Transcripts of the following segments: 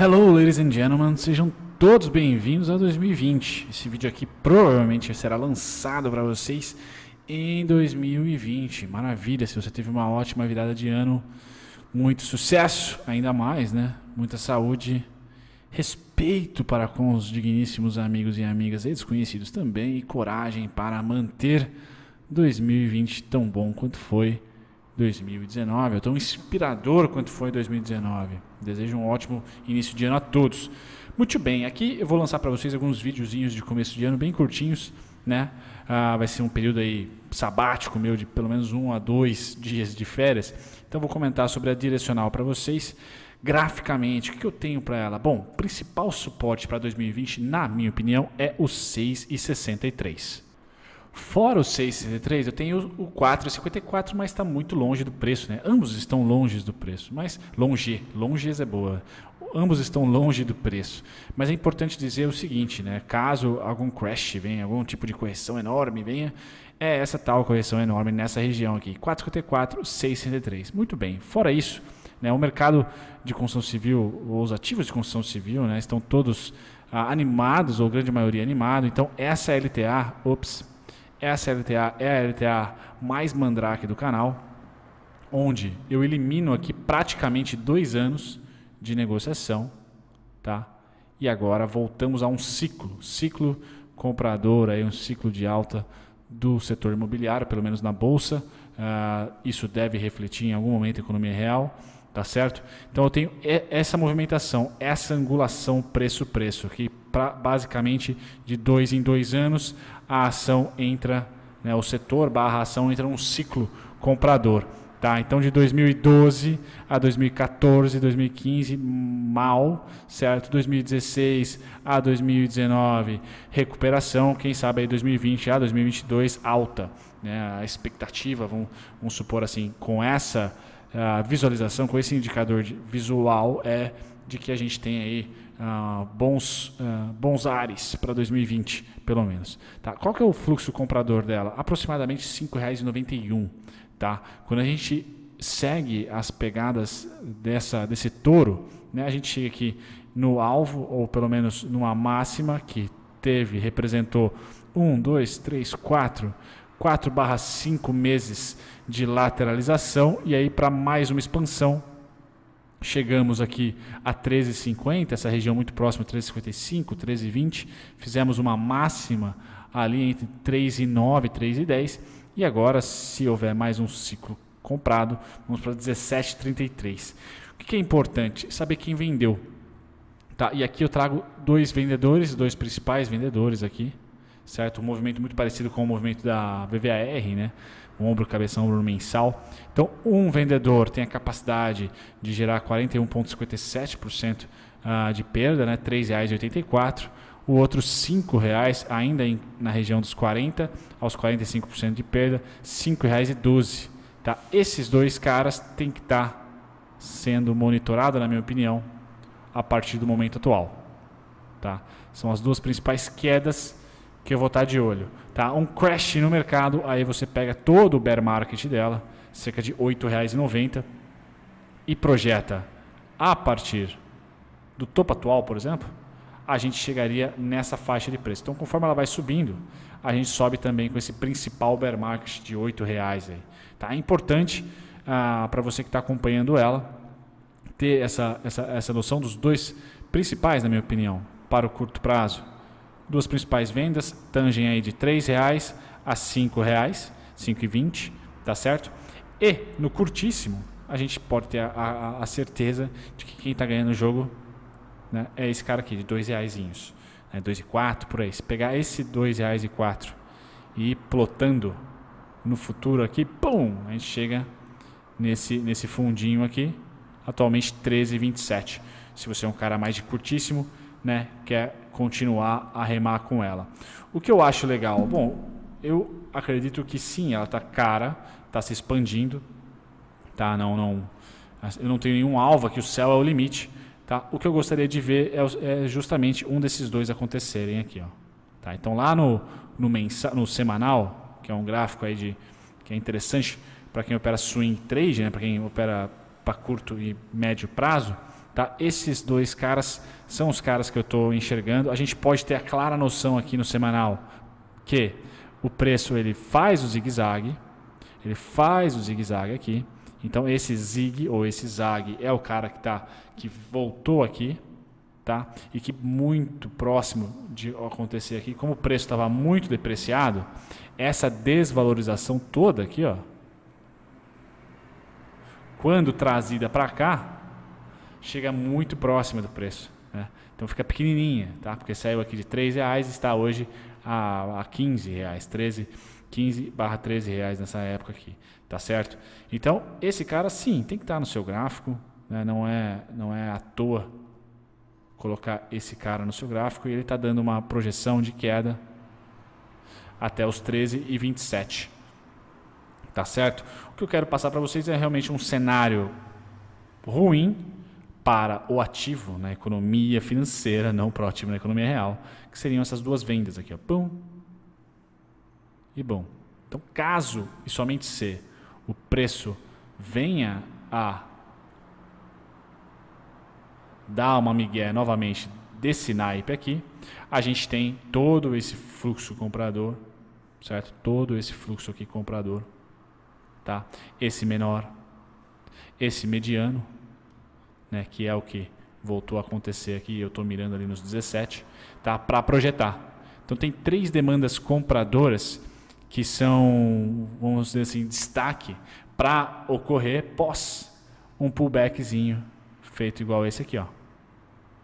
Hello, ladies and gentlemen, sejam todos bem-vindos a 2020. Esse vídeo aqui provavelmente será lançado para vocês em 2020. Maravilha, se você teve uma ótima virada de ano, muito sucesso, ainda mais, né? Muita saúde, respeito para com os digníssimos amigos e amigas e desconhecidos também e coragem para manter 2020 tão bom quanto foi 2019, ou tão inspirador quanto foi 2019. Desejo um ótimo início de ano a todos. Muito bem, aqui eu vou lançar para vocês alguns videozinhos de começo de ano bem curtinhos, né? Ah, vai ser um período aí sabático meu de pelo menos um a dois dias de férias. Então vou comentar sobre a direcional para vocês. Graficamente, o que eu tenho para ela? Bom, principal suporte para 2020, na minha opinião, é o 6,63. Fora o 6,63, eu tenho o 4,54, mas está muito longe do preço. Né? Ambos estão longe do preço, mas longe, longe é boa. Ambos estão longe do preço. Mas é importante dizer o seguinte, né? caso algum crash venha, algum tipo de correção enorme venha, é essa tal correção enorme nessa região aqui, 4,54, 6,63. Muito bem, fora isso, né, o mercado de construção civil, os ativos de construção civil, né, estão todos ah, animados, ou grande maioria animado, então essa LTA, ops, essa LTA é a LTA mais mandrake do canal, onde eu elimino aqui praticamente dois anos de negociação, tá? E agora voltamos a um ciclo, ciclo comprador, aí um ciclo de alta do setor imobiliário, pelo menos na bolsa. Uh, isso deve refletir em algum momento a economia real, tá certo? Então eu tenho essa movimentação, essa angulação preço-preço, que pra, basicamente de dois em dois anos a ação entra, né, o setor barra ação entra num ciclo comprador. Tá, então de 2012 a 2014, 2015 mal, certo? 2016 a 2019 recuperação, quem sabe aí 2020 a 2022 alta, né? A expectativa, vamos, vamos supor assim, com essa uh, visualização, com esse indicador visual é de que a gente tem aí uh, bons, uh, bons ares para 2020, pelo menos. Tá? Qual que é o fluxo comprador dela? Aproximadamente R$ 5,91. Tá? Quando a gente segue as pegadas dessa, desse touro, né, a gente chega aqui no alvo, ou pelo menos numa máxima que teve, representou 1, 2, 3, 4, 4 barra 5 meses de lateralização, e aí para mais uma expansão, chegamos aqui a 13,50, essa região muito próxima, 13,55, 13,20, fizemos uma máxima ali entre 3,9 e 3,10, e agora, se houver mais um ciclo comprado, vamos para 17,33. O que é importante? Saber quem vendeu. Tá? E aqui eu trago dois vendedores, dois principais vendedores aqui, certo? Um movimento muito parecido com o movimento da VVAR, né? ombro, cabeça, ombro mensal. Então, um vendedor tem a capacidade de gerar 41,57% uh, de perda, né? R$ 3,84 o outro R$ 5,00 ainda em, na região dos 40 aos 45% de perda, R$ 5,12. Tá? Esses dois caras têm que estar tá sendo monitorados, na minha opinião, a partir do momento atual. Tá? São as duas principais quedas que eu vou estar de olho. Tá? Um crash no mercado, aí você pega todo o bear market dela, cerca de R$ 8,90, e projeta a partir do topo atual, por exemplo, a gente chegaria nessa faixa de preço. Então, conforme ela vai subindo, a gente sobe também com esse principal bear market de R$ reais aí. Tá? É importante ah, para você que está acompanhando ela ter essa, essa, essa noção dos dois principais, na minha opinião, para o curto prazo. Duas principais vendas tangem aí de R$ reais a R$ reais, 5,20, tá certo? E no curtíssimo, a gente pode ter a, a, a certeza de que quem está ganhando o jogo né, é esse cara aqui, de dois reais. Né, dois e quatro, por aí. Se pegar esse dois reais e quatro e ir plotando no futuro aqui, pum, a gente chega nesse, nesse fundinho aqui, atualmente 13,27. Se você é um cara mais de curtíssimo, né, quer continuar a remar com ela. O que eu acho legal? Bom, eu acredito que sim, ela está cara, está se expandindo, tá? Não, não, eu não tenho nenhum alvo aqui, o céu é o limite. Tá? O que eu gostaria de ver é, é justamente um desses dois acontecerem aqui. Ó. Tá? Então lá no, no, mensa, no semanal, que é um gráfico aí de, que é interessante para quem opera swing trade, né? para quem opera para curto e médio prazo, Tá? Esses dois caras são os caras que eu estou enxergando. A gente pode ter a clara noção aqui no semanal que o preço ele faz o zigue-zague, ele faz o zigue-zague aqui. Então esse zig ou esse zag é o cara que tá que voltou aqui, tá? E que muito próximo de acontecer aqui, como o preço estava muito depreciado, essa desvalorização toda aqui, ó, quando trazida para cá, chega muito próxima do preço. Né? Então fica pequenininha, tá? Porque saiu aqui de 3 reais e está hoje a, a 15 reais, 13, 15 barra 13 reais nessa época aqui, tá certo? Então esse cara sim tem que estar no seu gráfico, né? não é não é à toa colocar esse cara no seu gráfico e ele está dando uma projeção de queda até os 13 e 27. Tá certo? O que eu quero passar para vocês é realmente um cenário ruim para o ativo na economia financeira, não para o ativo na economia real, que seriam essas duas vendas aqui, ó, pum e bom. Então, caso e somente se o preço venha a dar uma migué novamente desse naipe aqui, a gente tem todo esse fluxo comprador, certo? Todo esse fluxo aqui comprador, tá? Esse menor, esse mediano, né, que é o que voltou a acontecer aqui, eu estou mirando ali nos 17, tá, para projetar. Então tem três demandas compradoras que são, vamos dizer assim, destaque para ocorrer pós um pullbackzinho feito igual esse aqui, ó.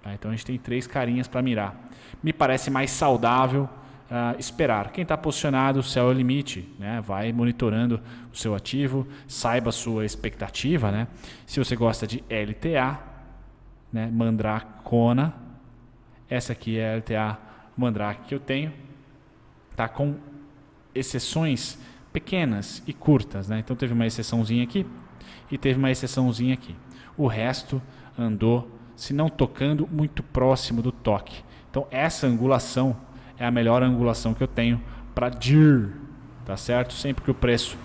Tá, então a gente tem três carinhas para mirar. Me parece mais saudável uh, esperar. Quem está posicionado, o céu é o limite, né? vai monitorando o seu ativo, saiba a sua expectativa. Né? Se você gosta de LTA, né? Mandracona, essa aqui é a LTA Mandrake que eu tenho, tá com exceções pequenas e curtas. Né? Então teve uma exceçãozinha aqui e teve uma exceçãozinha aqui. O resto andou, se não tocando, muito próximo do toque. Então essa angulação é a melhor angulação que eu tenho para DIR, tá certo? Sempre que o preço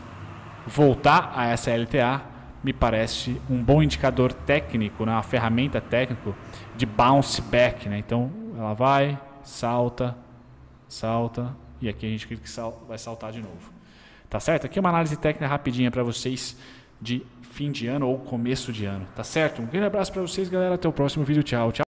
voltar a essa LTA, me parece um bom indicador técnico, né? uma ferramenta técnica de bounce back, né? Então ela vai, salta, salta e aqui a gente clica que vai saltar de novo. Tá certo? Aqui é uma análise técnica rapidinha para vocês de fim de ano ou começo de ano, tá certo? Um grande abraço para vocês, galera. Até o próximo vídeo. Tchau, tchau.